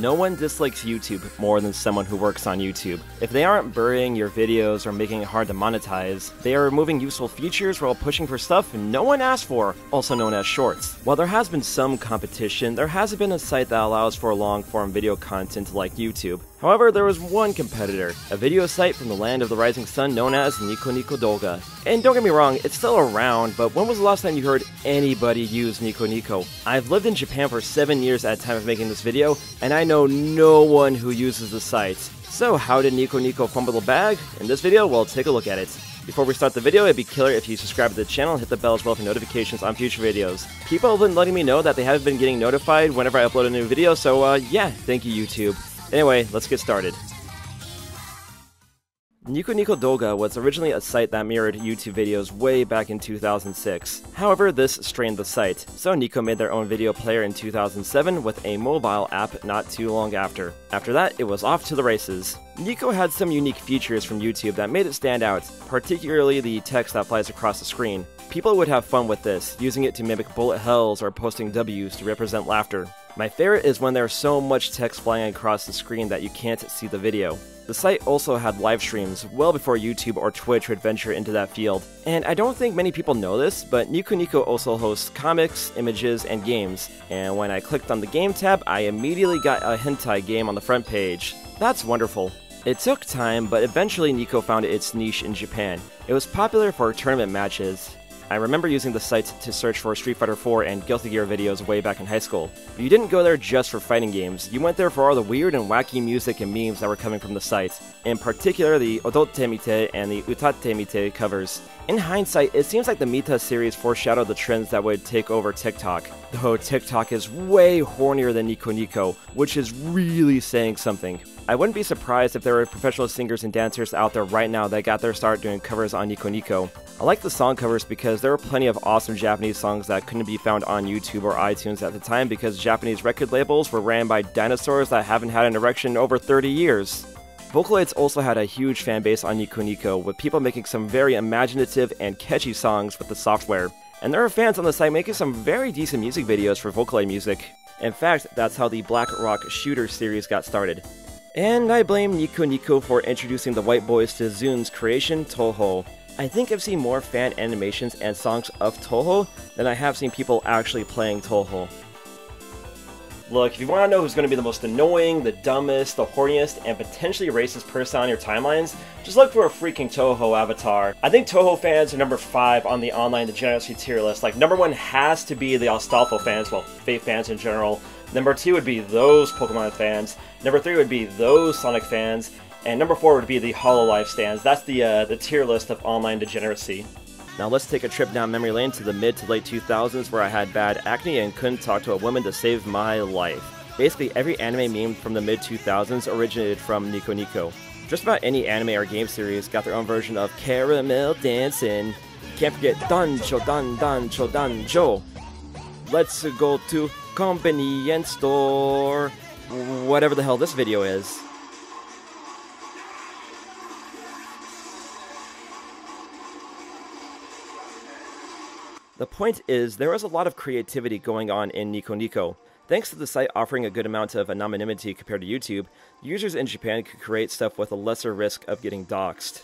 No one dislikes YouTube more than someone who works on YouTube. If they aren't burying your videos or making it hard to monetize, they are removing useful features while pushing for stuff no one asked for, also known as shorts. While there has been some competition, there hasn't been a site that allows for long form video content like YouTube. However, there was one competitor, a video site from the land of the rising sun known as Nico Nico Douga. And don't get me wrong, it's still around, but when was the last time you heard anybody use Nico Nico? I've lived in Japan for 7 years at the time of making this video, and I know no one who uses the site. So how did Nico Nico fumble the bag? In this video, we'll take a look at it. Before we start the video, it'd be killer if you subscribe to the channel and hit the bell as well for notifications on future videos. People have been letting me know that they haven't been getting notified whenever I upload a new video, so uh, yeah, thank you YouTube. Anyway, let's get started. Nico Nico Douga was originally a site that mirrored YouTube videos way back in 2006. However, this strained the site, so Nico made their own video player in 2007 with a mobile app not too long after. After that, it was off to the races. Nico had some unique features from YouTube that made it stand out, particularly the text that flies across the screen. People would have fun with this, using it to mimic bullet hells or posting W's to represent laughter. My favorite is when there's so much text flying across the screen that you can't see the video. The site also had live streams well before YouTube or Twitch would venture into that field. And I don't think many people know this, but Nico Nico also hosts comics, images, and games. And when I clicked on the game tab, I immediately got a hentai game on the front page. That's wonderful. It took time, but eventually Nico found its niche in Japan. It was popular for tournament matches, I remember using the site to search for Street Fighter 4 and Guilty Gear videos way back in high school. But you didn't go there just for fighting games, you went there for all the weird and wacky music and memes that were coming from the site, in particular the Odotte Mita and the Utatte Mita covers. In hindsight, it seems like the Mita series foreshadowed the trends that would take over TikTok, though TikTok is way hornier than Nico Nico, which is really saying something. I wouldn't be surprised if there were professional singers and dancers out there right now that got their start doing covers on Nico Nico. I like the song covers because there were plenty of awesome Japanese songs that couldn't be found on YouTube or iTunes at the time because Japanese record labels were ran by dinosaurs that haven't had an erection in over 30 years. Vocaloids also had a huge fan base on Nico Nico, with people making some very imaginative and catchy songs with the software. And there are fans on the site making some very decent music videos for Vocaloid music. In fact, that's how the Black Rock Shooter series got started. And I blame Nico Nico for introducing the white boys to ZUN's creation, Touhou. I think I've seen more fan animations and songs of Touhou than I have seen people actually playing Touhou. Look, if you want to know who's going to be the most annoying, the dumbest, the horniest, and potentially racist person on your timelines, just look for a freaking Touhou avatar. I think Touhou fans are number 5 on the online degeneracy tier list. Like, number 1 has to be the Astolfo fans, well, Fate fans in general. Number 2 would be those Pokemon fans. Number 3 would be those Sonic fans. And number 4 would be the Hololive stands. That's the, uh, the tier list of online degeneracy. Now let's take a trip down memory lane to the mid to late 2000s where I had bad acne and couldn't talk to a woman to save my life. Basically, every anime meme from the mid 2000s originated from Nico Nico. Just about any anime or game series got their own version of Caramelldansen. Can't forget Dancho Dan Dancho Dancho. Let's go to convenience store. Whatever the hell this video is. The point is, there was a lot of creativity going on in Nico Nico. Thanks to the site offering a good amount of anonymity compared to YouTube, users in Japan could create stuff with a lesser risk of getting doxxed.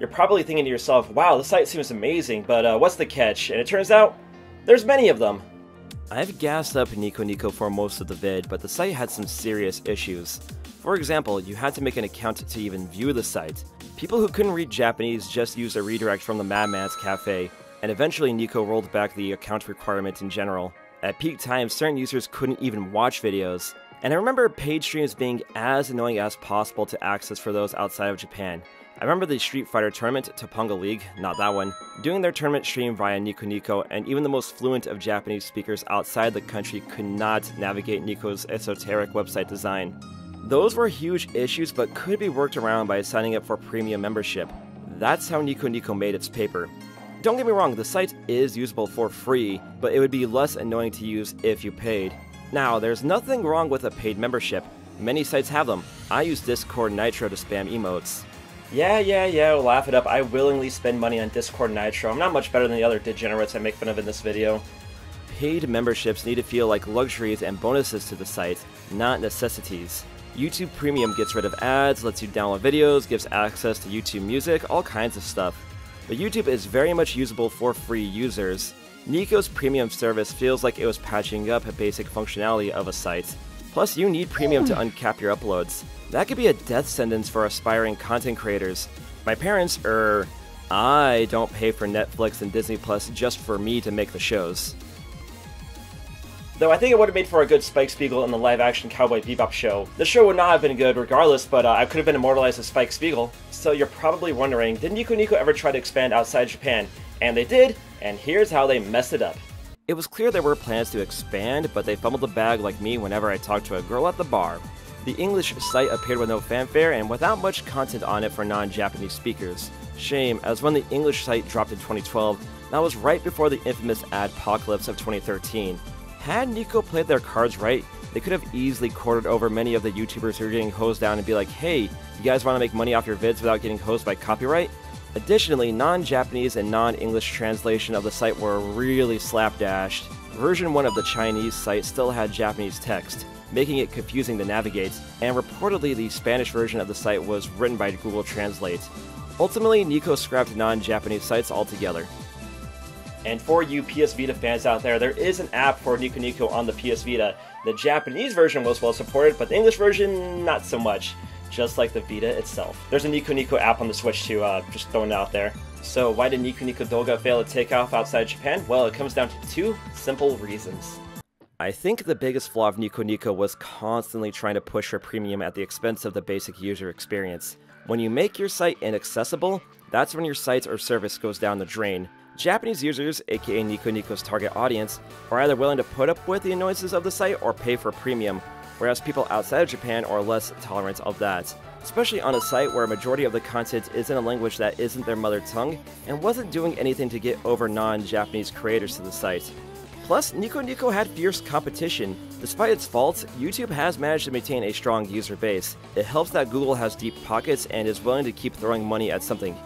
You're probably thinking to yourself, wow, the site seems amazing, but uh, what's the catch? And it turns out, there's many of them. I've gassed up Nico Nico for most of the vid, but the site had some serious issues. For example, you had to make an account to even view the site. People who couldn't read Japanese just used a redirect from the Madman's Cafe, and eventually Nico rolled back the account requirement in general. At peak times, certain users couldn't even watch videos. And I remember page streams being as annoying as possible to access for those outside of Japan. I remember the Street Fighter tournament, Topanga League, not that one, doing their tournament stream via Nico Nico, and even the most fluent of Japanese speakers outside the country could not navigate Nico's esoteric website design. Those were huge issues but could be worked around by signing up for premium membership. That's how Nico Nico made its paper. Don't get me wrong, the site is usable for free, but it would be less annoying to use if you paid. Now, there's nothing wrong with a paid membership. Many sites have them. I use Discord Nitro to spam emotes. Yeah, yeah, yeah, laugh it up. I willingly spend money on Discord Nitro. I'm not much better than the other degenerates I make fun of in this video. paid memberships need to feel like luxuries and bonuses to the site, not necessities. YouTube Premium gets rid of ads, lets you download videos, gives access to YouTube Music, all kinds of stuff. But YouTube is very much usable for free users. Nico's premium service feels like it was patching up a basic functionality of a site. Plus, you need premium to uncap your uploads. That could be a death sentence for aspiring content creators. My parents, er, I don't pay for Netflix and Disney Plus just for me to make the shows. Though I think it would have made for a good Spike Spiegel in the live-action Cowboy Bebop show. The show would not have been good regardless, but uh, I could have been immortalized as Spike Spiegel. So you're probably wondering, did Nico Nico ever try to expand outside Japan? And they did, and here's how they messed it up. It was clear there were plans to expand, but they fumbled the bag like me whenever I talked to a girl at the bar. The English site appeared with no fanfare and without much content on it for non-Japanese speakers. Shame, as when the English site dropped in 2012, that was right before the infamous adpocalypse of 2013. Had Nico played their cards right, they could have easily courted over many of the YouTubers who are getting hosed down and be like, hey, you guys want to make money off your vids without getting hosed by copyright? Additionally, non-Japanese and non-English translation of the site were really slapdashed. Version 1 of the Chinese site still had Japanese text, making it confusing to navigate, and reportedly the Spanish version of the site was written by Google Translate. Ultimately, Nico scrapped non-Japanese sites altogether. And for you PS Vita fans out there, there is an app for Nico Nico on the PS Vita. The Japanese version was well supported, but the English version, not so much, just like the Vita itself. There's a Nico Nico app on the Switch too, uh, just throwing it out there. So why did Nico Nico Douga fail to take off outside Japan? Well, it comes down to two simple reasons. I think the biggest flaw of Nico Nico was constantly trying to push for premium at the expense of the basic user experience. When you make your site inaccessible, that's when your site or service goes down the drain, Japanese users, aka Nico Nico's target audience, are either willing to put up with the annoyances of the site or pay for a premium, whereas people outside of Japan are less tolerant of that. Especially on a site where a majority of the content is in a language that isn't their mother tongue and wasn't doing anything to get over non Japanese creators to the site. Plus, Nico Nico had fierce competition. Despite its faults, YouTube has managed to maintain a strong user base. It helps that Google has deep pockets and is willing to keep throwing money at something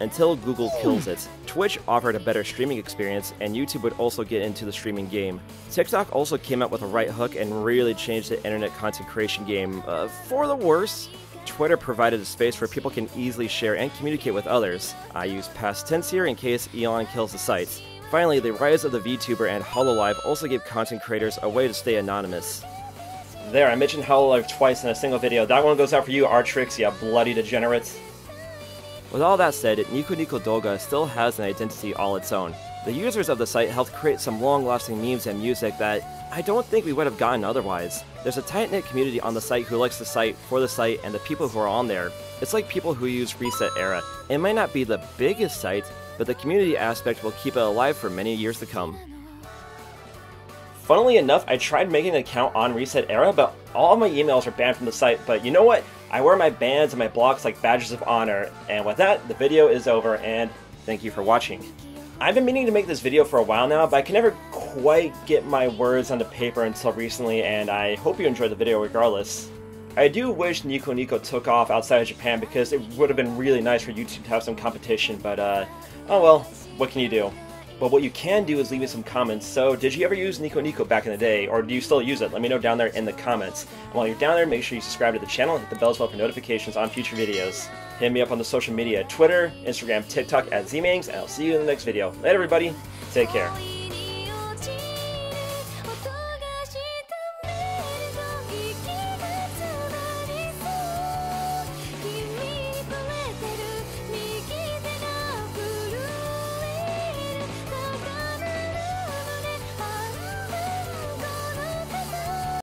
until Google kills it. Twitch offered a better streaming experience, and YouTube would also get into the streaming game. TikTok also came out with a right hook and really changed the internet content creation game uh, for the worse. Twitter provided a space where people can easily share and communicate with others. I use past tense here in case Elon kills the site. Finally, the rise of the VTuber and Hololive also gave content creators a way to stay anonymous. There, I mentioned Hololive twice in a single video. That one goes out for you, Artrix, you bloody degenerate. With all that said, Nico Nico Douga still has an identity all its own. The users of the site helped create some long-lasting memes and music that I don't think we would have gotten otherwise. There's a tight-knit community on the site who likes the site, for the site, and the people who are on there. It's like people who use ResetEra. It might not be the biggest site, but the community aspect will keep it alive for many years to come. Funnily enough, I tried making an account on ResetEra, but all my emails are banned from the site. But you know what? I wear my bands and my blocks like badges of honor. And with that, the video is over, and thank you for watching. I've been meaning to make this video for a while now, but I can never quite get my words onto paper until recently, and I hope you enjoyed the video regardless. I do wish Nico Nico took off outside of Japan because it would have been really nice for YouTube to have some competition, but uh, oh well, what can you do? But what you can do is leave me some comments. So, did you ever use Nico Nico back in the day, or do you still use it? Let me know down there in the comments. And while you're down there, make sure you subscribe to the channel and hit the bell as well for notifications on future videos. Hit me up on the social media Twitter, Instagram, TikTok at ZMangz, and I'll see you in the next video. Later, everybody. Take care.